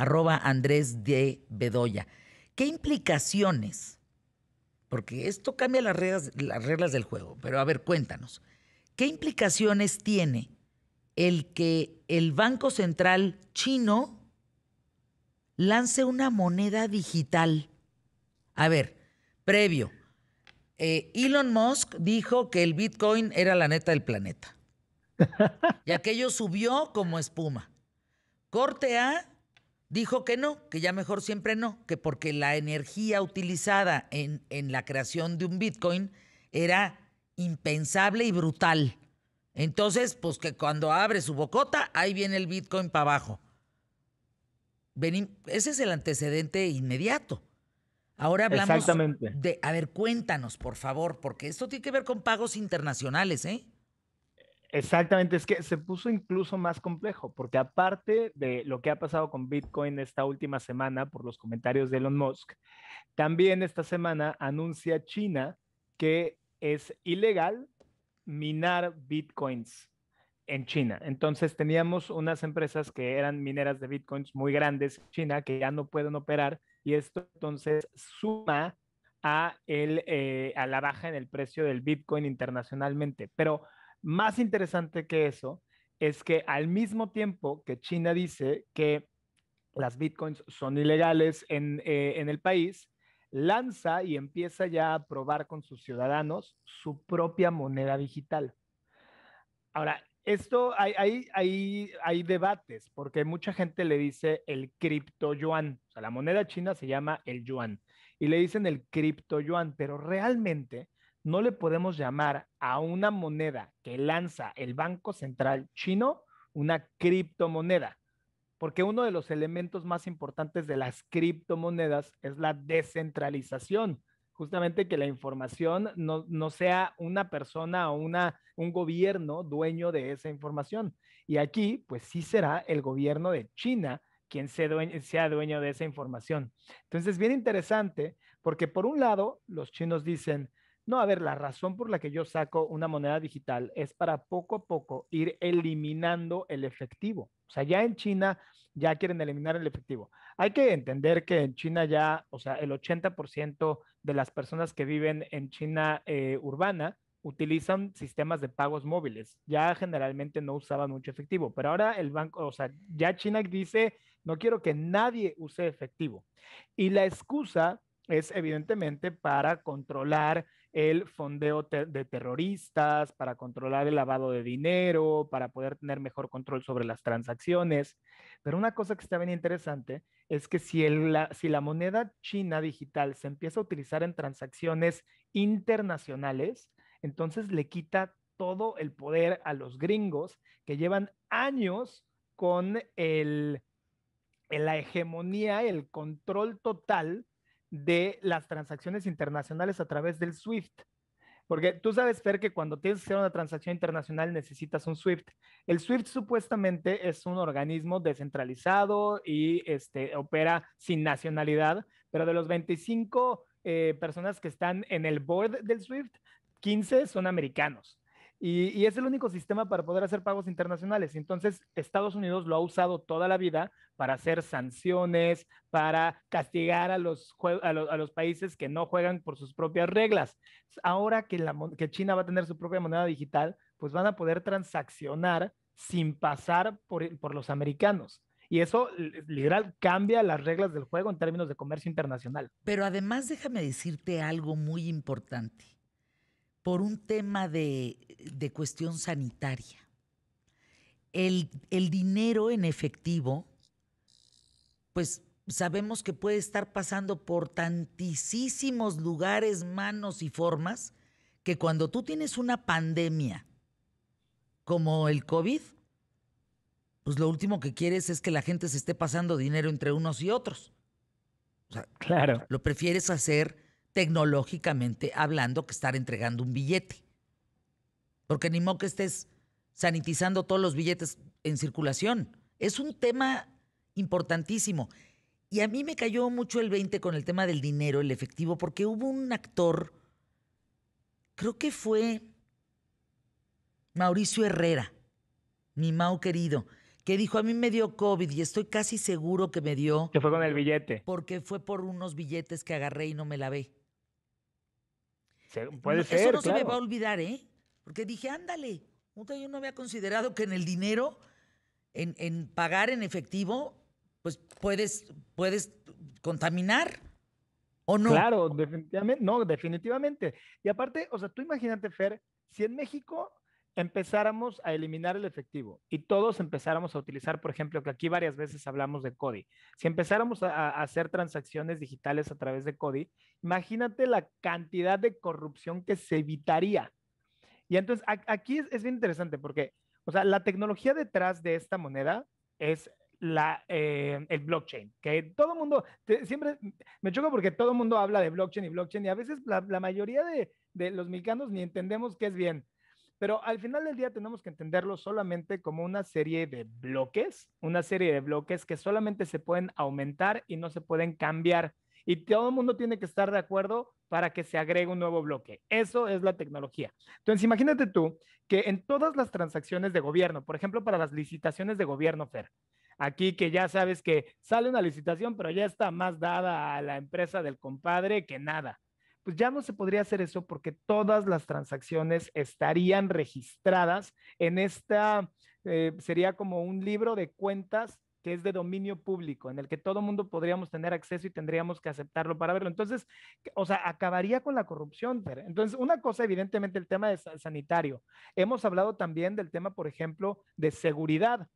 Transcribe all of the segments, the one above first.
arroba Andrés de Bedoya. ¿Qué implicaciones? Porque esto cambia las reglas, las reglas del juego, pero a ver, cuéntanos. ¿Qué implicaciones tiene el que el Banco Central chino lance una moneda digital? A ver, previo, eh, Elon Musk dijo que el Bitcoin era la neta del planeta. y aquello subió como espuma. Corte A dijo que no, que ya mejor siempre no, que porque la energía utilizada en, en la creación de un Bitcoin era impensable y brutal. Entonces, pues que cuando abre su bocota, ahí viene el Bitcoin para abajo. ese es el antecedente inmediato. Ahora hablamos Exactamente. de, a ver, cuéntanos, por favor, porque esto tiene que ver con pagos internacionales, ¿eh? Exactamente, es que se puso incluso más complejo, porque aparte de lo que ha pasado con Bitcoin esta última semana por los comentarios de Elon Musk, también esta semana anuncia China que es ilegal minar Bitcoins en China. Entonces teníamos unas empresas que eran mineras de Bitcoins muy grandes en China que ya no pueden operar y esto entonces suma a, el, eh, a la baja en el precio del Bitcoin internacionalmente. Pero más interesante que eso es que al mismo tiempo que China dice que las Bitcoins son ilegales en, eh, en el país, lanza y empieza ya a probar con sus ciudadanos su propia moneda digital. Ahora, esto hay, hay, hay, hay, debates, porque mucha gente le dice el cripto yuan, o sea, la moneda china se llama el yuan, y le dicen el cripto yuan, pero realmente no le podemos llamar a una moneda que lanza el Banco Central chino una criptomoneda, porque uno de los elementos más importantes de las criptomonedas es la descentralización justamente que la información no, no, sea una persona o una, un gobierno dueño de esa información. Y aquí, pues sí será el gobierno de China quien sea dueño, de esa información. Entonces, bien interesante, porque por un lado, los chinos dicen, no, a ver, la razón por la que yo saco una moneda digital es para poco a poco ir eliminando el efectivo. O sea, ya en China ya quieren eliminar el efectivo. Hay que entender que en China ya, o sea, el 80% de las personas que viven en China eh, urbana utilizan sistemas de pagos móviles. Ya generalmente no usaban mucho efectivo, pero ahora el banco, o sea, ya China dice, no quiero que nadie use efectivo. Y la excusa es evidentemente para controlar el fondeo de terroristas, para controlar el lavado de dinero, para poder tener mejor control sobre las transacciones. Pero una cosa que está bien interesante es que si, el, la, si la moneda china digital se empieza a utilizar en transacciones internacionales, entonces le quita todo el poder a los gringos que llevan años con el, la hegemonía, el control total de las transacciones internacionales a través del SWIFT. Porque tú sabes, Fer, que cuando tienes que hacer una transacción internacional necesitas un SWIFT. El SWIFT supuestamente es un organismo descentralizado y este, opera sin nacionalidad, pero de los 25 eh, personas que están en el board del SWIFT, 15 son americanos. Y, y, es el único sistema para poder hacer pagos internacionales. Entonces, Estados Unidos lo ha usado toda la vida para hacer sanciones, para castigar a los, a los, a los países que no juegan por sus propias reglas. Ahora que, la, que China va a tener su propia moneda digital, pues van a poder transaccionar sin pasar por, por los americanos. Y eso literal cambia las reglas del juego en términos de comercio internacional. Pero además déjame decirte algo muy importante por un tema de, de cuestión sanitaria. El, el, dinero en efectivo, pues sabemos que puede estar pasando por tantísimos lugares, manos y formas, que cuando tú tienes una pandemia como el COVID, pues lo último que quieres es que la gente se esté pasando dinero entre unos y otros. O sea, claro. Lo prefieres hacer tecnológicamente hablando que estar entregando un billete. Porque ni modo que estés sanitizando todos los billetes en circulación. Es un tema importantísimo. Y a mí me cayó mucho el 20 con el tema del dinero, el efectivo, porque hubo un actor, creo que fue Mauricio Herrera, mi Mau querido, que dijo, a mí me dio COVID y estoy casi seguro que me dio... Que fue con el billete. Porque fue por unos billetes que agarré y no me lavé. Puede ser. Eso no se me va a olvidar, ¿eh? Porque dije, ándale. Yo no había considerado que en el dinero, en, en pagar en efectivo, pues puedes, puedes contaminar. ¿O no? Claro, definitivamente, no, definitivamente. Y aparte, o sea, tú imagínate, Fer, si en México empezáramos a eliminar el efectivo y todos empezáramos a utilizar, por ejemplo, que aquí varias veces hablamos de CODI, si empezáramos a, hacer transacciones digitales a través de CODI, imagínate la cantidad de corrupción que se evitaría. Y entonces aquí es, bien interesante porque, o sea, la tecnología detrás de esta moneda es la, eh, el blockchain, que todo mundo, siempre me choca porque todo mundo habla de blockchain y blockchain y a veces la, mayoría de, de los mexicanos ni entendemos qué es bien. Pero al final del día tenemos que entenderlo solamente como una serie de bloques, una serie de bloques que solamente se pueden aumentar y no se pueden cambiar. Y todo el mundo tiene que estar de acuerdo para que se agregue un nuevo bloque. Eso es la tecnología. Entonces, imagínate tú que en todas las transacciones de gobierno, por ejemplo, para las licitaciones de gobierno, Fer, aquí que ya sabes que sale una licitación, pero ya está más dada a la empresa del compadre que nada pues ya no se podría hacer eso porque todas las transacciones estarían registradas en esta, eh, sería como un libro de cuentas que es de dominio público, en el que todo mundo podríamos tener acceso y tendríamos que aceptarlo para verlo. Entonces, o sea, acabaría con la corrupción. Entonces, una cosa, evidentemente, el tema de sanitario. Hemos hablado también del tema, por ejemplo, de seguridad.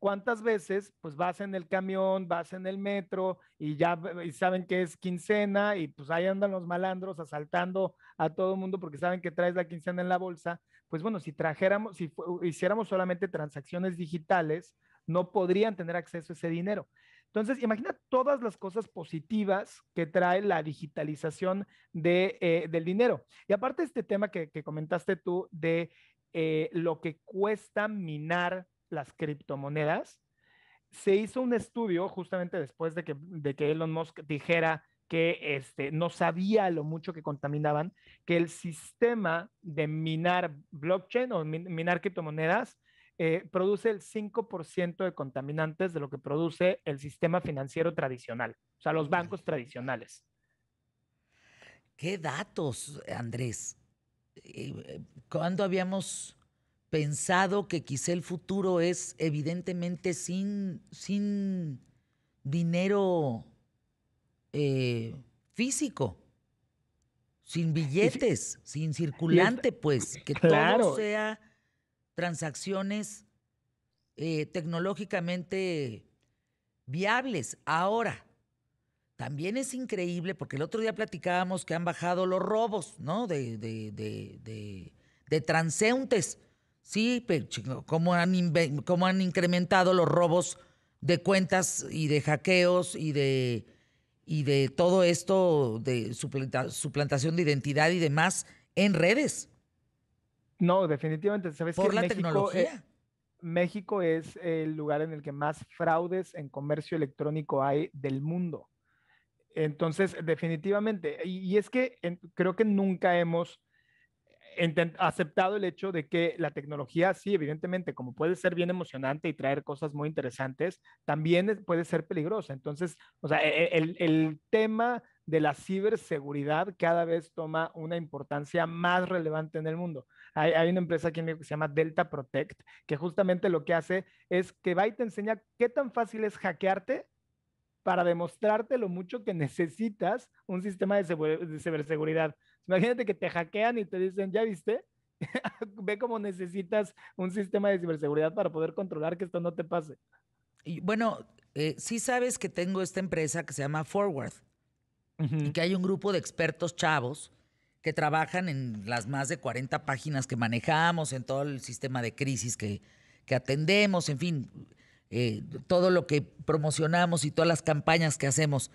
¿Cuántas veces pues vas en el camión, vas en el metro y ya y saben que es quincena y pues ahí andan los malandros asaltando a todo el mundo porque saben que traes la quincena en la bolsa? Pues bueno, si trajéramos, si hiciéramos solamente transacciones digitales, no podrían tener acceso a ese dinero. Entonces, imagina todas las cosas positivas que trae la digitalización de, eh, del dinero. Y aparte este tema que, comentaste tú de eh, lo que cuesta minar las criptomonedas, se hizo un estudio justamente después de que, Elon Musk dijera que este, no sabía lo mucho que contaminaban, que el sistema de minar blockchain o minar criptomonedas eh, produce el 5% de contaminantes de lo que produce el sistema financiero tradicional, o sea, los bancos tradicionales. ¿Qué datos, Andrés? Eh, eh, ¿Cuándo habíamos pensado que quizá el futuro es evidentemente sin, sin dinero eh, físico, sin billetes, sin circulante, pues, que todo sea transacciones eh, tecnológicamente viables. Ahora, también es increíble, porque el otro día platicábamos que han bajado los robos, ¿no? De, de, de, de transeúntes. Sí, pero ¿cómo han, cómo han incrementado los robos de cuentas y de hackeos y de, y de todo esto de suplantación de identidad y demás en redes? No, definitivamente. ¿Sabes Por la tecnología. México es el lugar en el que más fraudes en comercio electrónico hay del mundo. Entonces, definitivamente, y, es que creo que nunca hemos aceptado el hecho de que la tecnología, sí, evidentemente, como puede ser bien emocionante y traer cosas muy interesantes, también puede ser peligrosa. Entonces, o sea, e, e, el, el tema de la ciberseguridad cada vez toma una importancia más relevante en el mundo. Hay, hay, una empresa aquí en México que se llama Delta Protect, que justamente lo que hace es que va y te enseña qué tan fácil es hackearte para demostrarte lo mucho que necesitas un sistema de, de ciberseguridad. Imagínate que te hackean y te dicen, ¿ya viste? Ve cómo necesitas un sistema de ciberseguridad para poder controlar que esto no te pase. Y bueno, eh, sí sabes que tengo esta empresa que se llama Forward y que hay un grupo de expertos chavos que trabajan en las más de 40 páginas que manejamos, en todo el sistema de crisis que, que atendemos, en fin, eh, todo lo que promocionamos y todas las campañas que hacemos.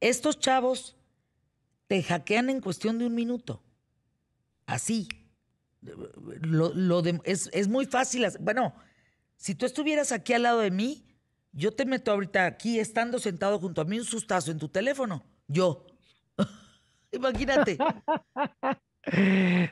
Estos chavos te hackean en cuestión de un minuto. Así. Lo, es, muy fácil. Bueno, si tú estuvieras aquí al lado de mí, yo te meto ahorita aquí, estando sentado junto a mí, un sustazo en tu teléfono. Yo. Imagínate.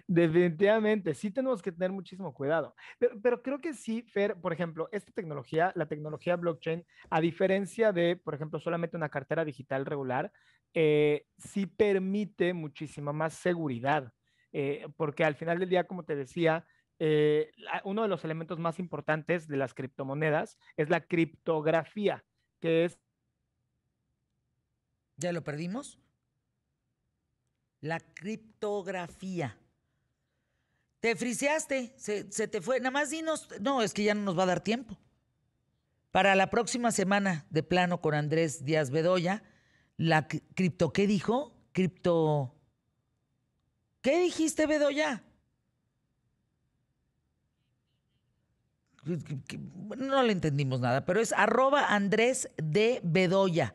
Definitivamente, sí tenemos que tener muchísimo cuidado. Pero, creo que sí, Fer, por ejemplo, esta tecnología, la tecnología blockchain, a diferencia de, por ejemplo, solamente una cartera digital regular, eh, sí permite muchísima más seguridad. Eh, porque al final del día, como te decía, eh, uno de los elementos más importantes de las criptomonedas es la criptografía, que es... ¿Ya lo perdimos? La criptografía. Te friseaste, se, te fue. Nada más dinos, no, es que ya no nos va a dar tiempo. Para la próxima semana de plano con Andrés Díaz Bedoya, la cripto, ¿qué dijo? Cripto... ¿Qué dijiste, Bedoya? No le entendimos nada, pero es arroba Andrés de Bedoya,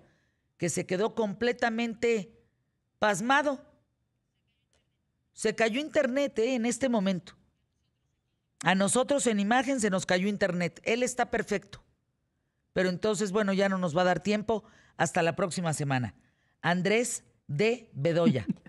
que se quedó completamente pasmado. Se cayó internet ¿eh? en este momento. A nosotros en imagen se nos cayó internet. Él está perfecto. Pero entonces, bueno, ya no nos va a dar tiempo. Hasta la próxima semana. Andrés de Bedoya.